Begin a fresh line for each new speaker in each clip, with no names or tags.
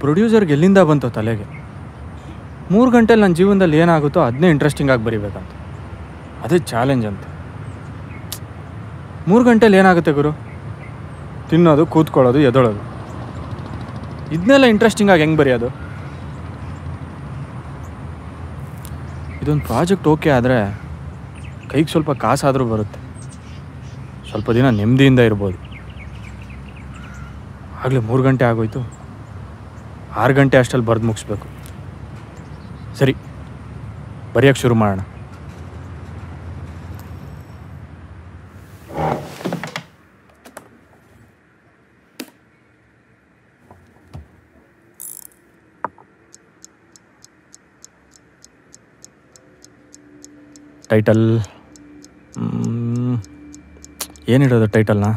ಪ್ರೊಡ್ಯೂಸರ್ಗೆ ಎಲ್ಲಿಂದ ಬಂತು ತಲೆಗೆ. ಮೂರು ಗಂಟೆಲಿ ನನ್ನ ಜೀವನದಲ್ಲಿ ಏನಾಗುತ್ತೋ ಅದನ್ನೇ ಇಂಟ್ರೆಸ್ಟಿಂಗ್ ಆಗಿ ಬರಿಬೇಕಂತ. ಅದೇ ಚಾಲೆಂಜ್ ಅಂತ. ಮೂರು ಗಂಟೆಲಿ ಏನಾಗುತ್ತೆ ಗುರು? ತಿನ್ನೋದು, ಕೂತ್ಕೊಳ್ಳೋದು, ಎದೊಳೋದು. ಇದನ್ನೆಲ್ಲ ಇಂಟ್ರೆಸ್ಟಿಂಗ್ ಆಗಿ ಹೆಂಗೆ ಬರೆಯೋದು? ಇದೊಂದು ಪ್ರಾಜೆಕ್ಟ್ ಓಕೆ ಆದರೆ ಕೈಗೆ ಸ್ವಲ್ಪ ಕಾಸಾದರೂ ಬರುತ್ತೆ. ಸ್ವಲ್ಪ ದಿನ ನೆಮ್ಮದಿಯಿಂದ ಇರ್ಬೋದು. ಆಗಲೇ ಮೂರು ಗಂಟೆ ಆಗೋಯ್ತು. ಆರು ಗಂಟೆ ಅಷ್ಟಲ್ಲಿ ಬರೆದು ಮುಗಿಸ್ಬೇಕು. ಸರಿ, ಬರೆಯೋಕ್ಕೆ ಶುರು ಮಾಡೋಣ. ಟೈಟಲ್ ಏನಿಡೋದು ಟೈಟಲ್ನ?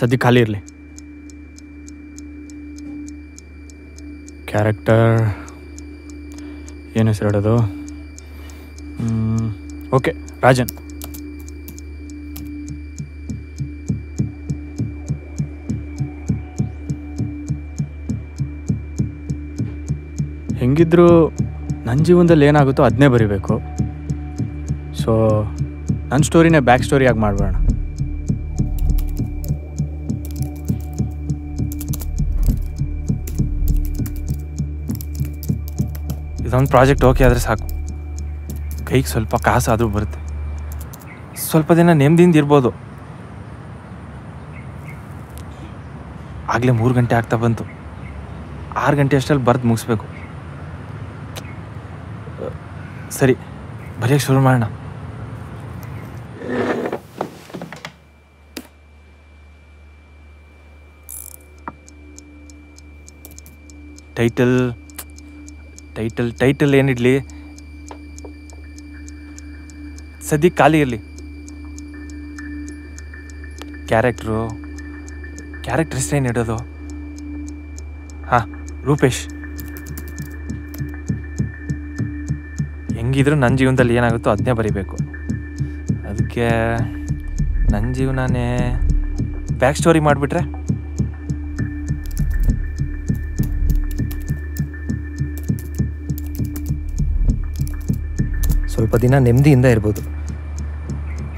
ಸದ್ಯ ಖಾಲಿ ಇರಲಿ. ಕ್ಯಾರೆಕ್ಟರ್ ಏನು ಹೆಸರು ಹೇಳೋದು? ಓಕೆ, ರಾಜನ್. ಹೆಂಗಿದ್ರು ನನ್ನ ಜೀವನದಲ್ಲಿ ಏನಾಗುತ್ತೋ ಅದನ್ನೇ ಬರಿಬೇಕು. ಸೊ ನನ್ನ ಸ್ಟೋರಿನೇ ಬ್ಯಾಕ್ ಸ್ಟೋರಿಯಾಗಿ ಮಾಡಬೇಡ
ಇದೊಂದು ಪ್ರಾಜೆಕ್ಟ್ ಓಕೆ ಆದರೆ ಸಾಕು. ಕೈಗೆ ಸ್ವಲ್ಪ ಕಾಸು ಆದರೂ ಬರುತ್ತೆ. ಸ್ವಲ್ಪ ದಿನ ನೆಮ್ಮದಿಯಿಂದ ಇರ್ಬೋದು. ಆಗಲೇ ಮೂರು ಗಂಟೆ ಆಗ್ತಾ ಬಂತು. ಆರು ಗಂಟೆ ಅಷ್ಟರಲ್ಲಿ ಬರೆದು ಮುಗಿಸ್ಬೇಕು. ಸರಿ ಬರೆಯೋಕ್ಕೆ ಶುರು ಮಾಡೋಣ. ಟೈಟಲ್ ಟೈಟಲ್ ಟೈಟಲ್ ಏನಿಡಲಿ ಸದ್ಯಕ್ಕೆ ಖಾಲಿ ಇರಲಿ. ಕ್ಯಾರೆಕ್ಟ್ರು ಕ್ಯಾರೆಕ್ಟರ್ ಏನು ಇಡೋದು ಹಾಂ, ರೂಪೇಶ್. ಹೆಂಗಿದ್ರು ನನ್ನ ಜೀವನದಲ್ಲಿ ಏನಾಗುತ್ತೋ ಅದನ್ನೇ ಬರಿಬೇಕು. ಅದಕ್ಕೆ ನನ್ನ ಜೀವನನೇ ಬ್ಯಾಕ್ ಸ್ಟೋರಿ ಮಾಡಿಬಿಟ್ರೆ
ಸ್ವಲ್ಪ ದಿನ ನೆಮ್ಮದಿಯಿಂದ ಇರ್ಬೋದು.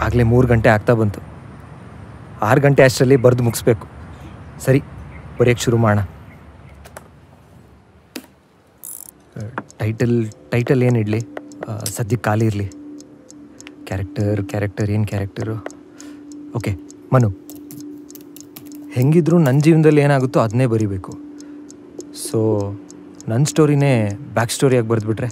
ಆಗಲೇ ಮೂರು ಗಂಟೆ ಆಗ್ತಾ ಬಂತು. ಆರು ಗಂಟೆ ಅಷ್ಟರಲ್ಲಿ ಬರೆದು ಮುಗಿಸ್ಬೇಕು. ಸರಿ ಬರೆಯೋಕ್ಕೆ ಶುರು ಮಾಡೋಣ. ಟೈಟಲ್ ಟೈಟಲ್ ಏನು ಇಡಲಿ? ಸದ್ಯಕ್ಕೆ ಖಾಲಿ ಇರಲಿ. ಕ್ಯಾರೆಕ್ಟರ್ ಕ್ಯಾರೆಕ್ಟರ್, ಏನು ಕ್ಯಾರೆಕ್ಟರು? ಓಕೆ, ಮನು. ಹೆಂಗಿದ್ರು ನನ್ನ ಜೀವನದಲ್ಲಿ ಏನಾಗುತ್ತೋ ಅದನ್ನೇ ಬರೀಬೇಕು. ಸೊ ನನ್ನ ಸ್ಟೋರಿನೇ ಬ್ಯಾಕ್ ಸ್ಟೋರಿಯಾಗಿ ಬರೆದ್ಬಿಟ್ರೆ?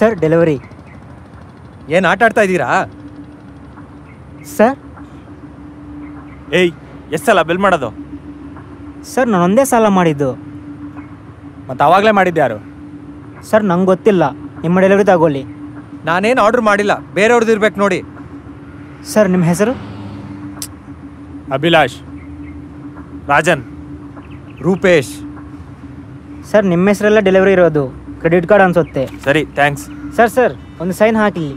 ಸರ್ ಡೆಲಿವರಿ
ಏನು ಆಟ ಆಡ್ತಾ ಇದ್ದೀರಾ?
ಸರ್.
ಏಯ್ ಎಷ್ಟು ಸಲ ಬಿಲ್ ಮಾಡೋದು?
ಸರ್ ನಾನು ಒಂದೇ ಸಾಲ ಮಾಡಿದ್ದು.
ಮತ್ತು ಆವಾಗಲೇ ಮಾಡಿದ್ದು ಯಾರು?
ಸರ್ ನಂಗೆ ಗೊತ್ತಿಲ್ಲ. ನಿಮ್ಮ ಡೆಲಿವರಿ ತಗೊಳ್ಳಿ.
ನಾನೇನು ಆರ್ಡ್ರ್ ಮಾಡಿಲ್ಲ ಬೇರೆಯವ್ರದ್ದು ಇರ್ಬೇಕು ನೋಡಿ.
ಸರ್ ನಿಮ್ಮ ಹೆಸರು?
ಅಭಿಲಾಷ್.
ರಾಜನ್.
ರೂಪೇಶ್.
ಸರ್ ನಿಮ್ಮ ಹೆಸರೆಲ್ಲ ಡೆಲಿವರಿ ಇರೋದು. ಕ್ರೆಡಿಟ್ ಕಾರ್ಡ್ ಅನ್ಸುತ್ತೆ.
ಸರಿ ಥ್ಯಾಂಕ್ಸ್
ಸರ್ ಸರ್ ಒಂದು ಸೈನ್ ಹಾಕಿ.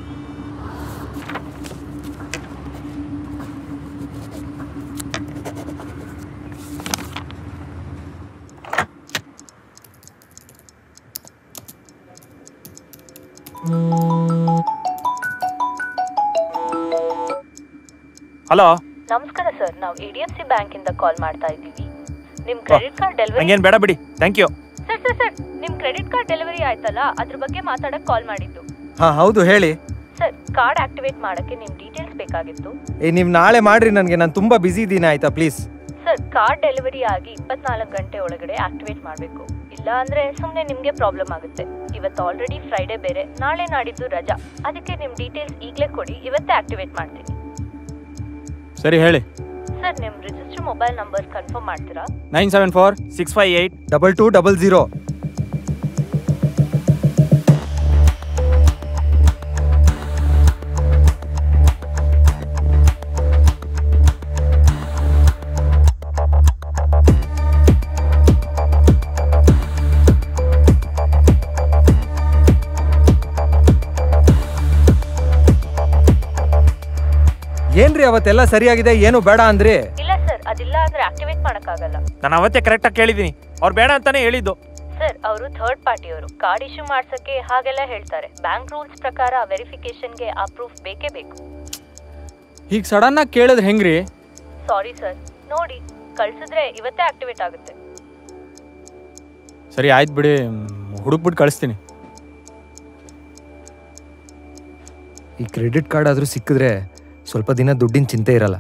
ಹಲೋ?
ನಮಸ್ಕಾರ ಸರ್. ನಾವು ಎ ಡಿ ಎಫ್ ಸಿ ಬ್ಯಾಂಕಿಂದ ಕಾಲ್ ಮಾಡ್ತಾ ಇದ್ದೀವಿ. ನಿಮ್ಮ ಕ್ರೆಡಿಟ್ ಕಾರ್ಡ್ ಡೆಲಿವರಿ
ಹಂಗೇನು ಬೇಡ ಬಿಡಿ. Thank you.
ಸರ್ ನಿಮ್ಮ ಕ್ರೆಡಿಟ್ ಕಾರ್ಡ್ ಡೆಲಿವರಿ ಆಯ್ತಲ್ಲ? ಅದ್ರ ಬಗ್ಗೆ ಮಾತಾಡಕ್ಕೆ ಕಾಲ್ ಮಾಡಿದ್ದು.
ಹಾಂ ಹೌದು ಹೇಳಿ.
ಸರ್ ಕಾರ್ಡ್ ಆಕ್ಟಿವೇಟ್ ಮಾಡಕ್ಕೆ ನಿಮ್ಮ ಡೀಟೇಲ್ಸ್ ಬೇಕಾಗಿತ್ತು.
ಏ ನೀವು ನಾಳೆ ಮಾಡ್ರಿ ನನಗೆ. ನಾನು ತುಂಬಾ ಬಿಸಿ ದಿನ ಆಯ್ತಾ? ಪ್ಲೀಸ್
ಸರ್ ಕಾರ್ಡ್ ಡೆಲಿವರಿ ಆಗಿ ಇಪ್ಪತ್ನಾಲ್ಕು ಗಂಟೆ ಒಳಗಡೆ ಆಕ್ಟಿವೇಟ್ ಮಾಡಬೇಕು. ಇಲ್ಲ ಅಂದ್ರೆ ಸುಮ್ಮನೆ ನಿಮಗೆ ಪ್ರಾಬ್ಲಮ್ ಆಗುತ್ತೆ. ಇವತ್ತು ಆಲ್ರೆಡಿ ಫ್ರೈಡೇ ಬೇರೆ. ನಾಳೆ ನಾಡಿದ್ದು ರಜಾ. ಅದಕ್ಕೆ ನಿಮ್ಮ ಡೀಟೇಲ್ಸ್ ಈಗಲೇ ಕೊಡಿ. ಇವತ್ತೇ ಆಕ್ಟಿವೇಟ್ ಮಾಡ್ತೀನಿ.
ಸರಿ ಹೇಳಿ.
ಸರ್ ನಿಮ್ಮ ರಿಜಿಸ್ಟರ್ ಮೊಬೈಲ್ ನಂಬರ್ ಕನ್ಫರ್ಮ್ ಮಾಡ್ತೀರಾ?
Nine seven
four six five
eight double two double zero ಅವತ್ತೆಲ್ಲ ಸರಿಯಾಗಿದೆ ಏನು ಬೇಡ ಅಂದ್ರಿ?
ಇಲ್ಲ ಸರ್ ಅದಿಲ್ಲ ಅಂದ್ರೆ ಆಕ್ಟಿವೇಟ್ ಮಾಡೋಕ್ಕಾಗಲ್ಲ.
ನಾನು ಅವತ್ತೇ ಕರೆಕ್ಟಾಗಿ ಕೇಳಿದ್ದೀನಿ. ಅವ್ರು ಬೇಡ ಅಂತಾನೆ ಹೇಳಿದ್ದು.
ಸರ್ ಅವರು ಥರ್ಡ್ ಪಾರ್ಟಿಯವರು ಕಾರ್ಡ್ ಇಶ್ಯೂ ಮಾಡ್ಸಕ್ಕೆ ಹಾಗೆಲ್ಲ ಹೇಳ್ತಾರೆ. ಬ್ಯಾಂಕ್ ರೂಲ್ಸ್ ಪ್ರಕಾರ ವೆರಿಫಿಕೇಶನ್ಗೆ ಆ ಪ್ರೂಫ್ ಬೇಕೇ ಬೇಕು.
ಈಗ ಸಡನ್ನಾಗಿ ಕೇಳಿದ್ರೆ ಹೆಂಗ್ರಿ?
Sorry sir. ನೋಡಿ ಕಳ್ಸಿದ್ರೆ ಇವತ್ತೇ ಆಕ್ಟಿವೇಟ್ ಆಗುತ್ತೆ.
ಸರಿ ಆಯ್ತು ಬಿಡಿ. ಹುಡುಕ್ಬಿಟ್ಟು ಕಳಿಸ್ತೀನಿ.
ಈ ಕ್ರೆಡಿಟ್ ಕಾರ್ಡ್ ಆದರೂ ಸಿಕ್ಕಿದ್ರೆ ಸ್ವಲ್ಪ ದಿನ ದುಡ್ಡಿನ ಚಿಂತೆ ಇರಲ್ಲ.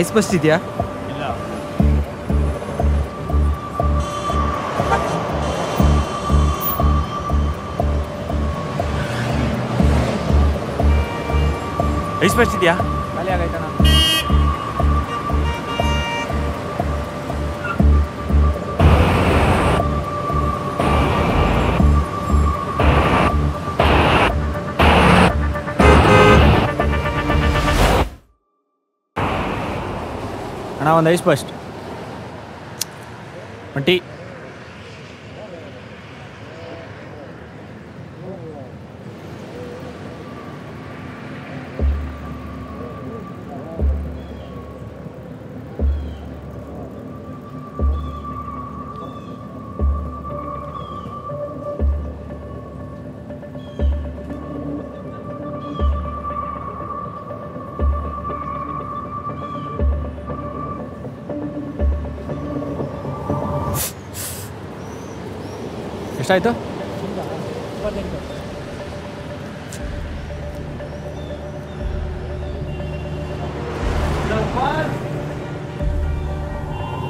ಐಸ್ ಬಸ್ ಇದೆಯಾ
ಐಸ್ ಬಸ್ ಇದೆಯಾ
ಅಣ್ಣ ಒಂದು ಐಸ್ ಫಸ್ಟ್ ಒಂಟಿ ಎಷ್ಟಾಯ್ತು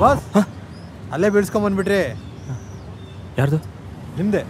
ಬಾಸ್ ಅಲ್ಲೇ ಬೀಳ್ಸ್ಕೊಂಬಂದ್ಬಿಟ್ರಿ
ಯಾರ್ದು?
ನಿಮ್ದೆ.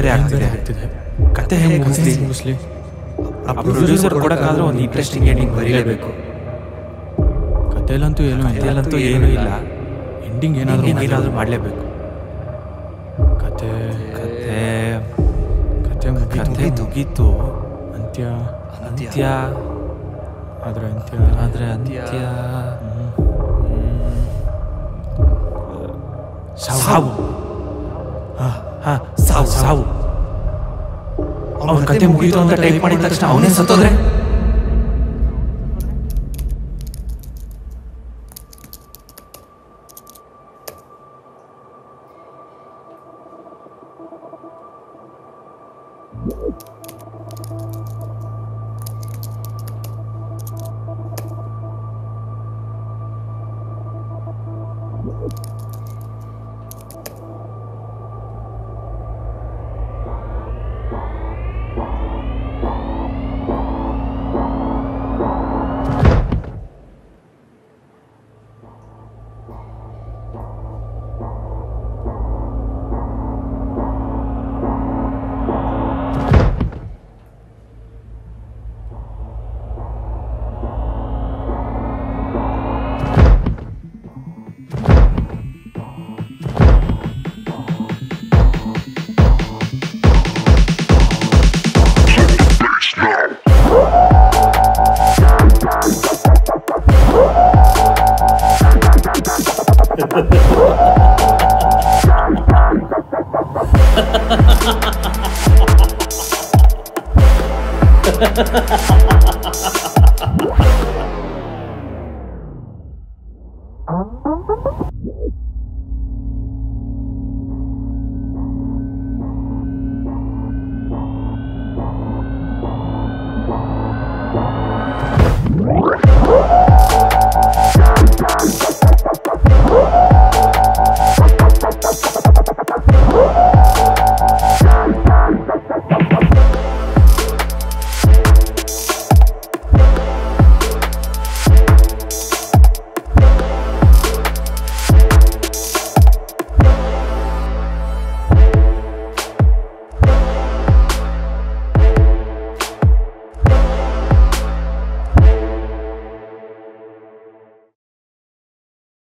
ಬೇರೆ ಆಗ್ತಿದೆ. ಕತೆ ಹೆಂಗೆ ಮುಗಿಸ್ಲಿ?
ಮುಗಿಸ್ಲಿ?
ಆ ಪ್ರೊಡ್ಯೂಸರ್ ಕೊಡಕ್ಕಾದ್ರೂ ಒಂದು ಇಂಟ್ರೆಸ್ಟಿಂಗ್ ಎಂಡಿಂಗ್ ಬರೀಲೇಬೇಕು.
ಕತೆಯಲ್ಲಂತೂ ಏನು
ಕತೆಯಲ್ಲಂತೂ ಏನೂ ಇಲ್ಲ.
ಎಂಡಿಂಗ್ ಏನಾದರೂ
ಏನಾದರೂ ಮಾಡಲೇಬೇಕು.
ಕತೆ
ಕತೆ
ಕತೆ
ಕತೆ
ಮುಗೀತು. ಅಂತ್ಯ.
ಅಂತ್ಯ.
ಆದರೆ ಅಂತ್ಯ.
ಆದ್ರೆ ಅಂತ್ಯ. ಸಾವು. ಹಾ ಸಾವು ಸಾವು ಅವನ ಕತೆ ಮುಗಿತು ಅಂತ ಟೈಪ್ ಮಾಡಿದ ತಕ್ಷಣ ಅವನೇ ಸತ್ತೋದ್ರೆ Ha ha ha ha!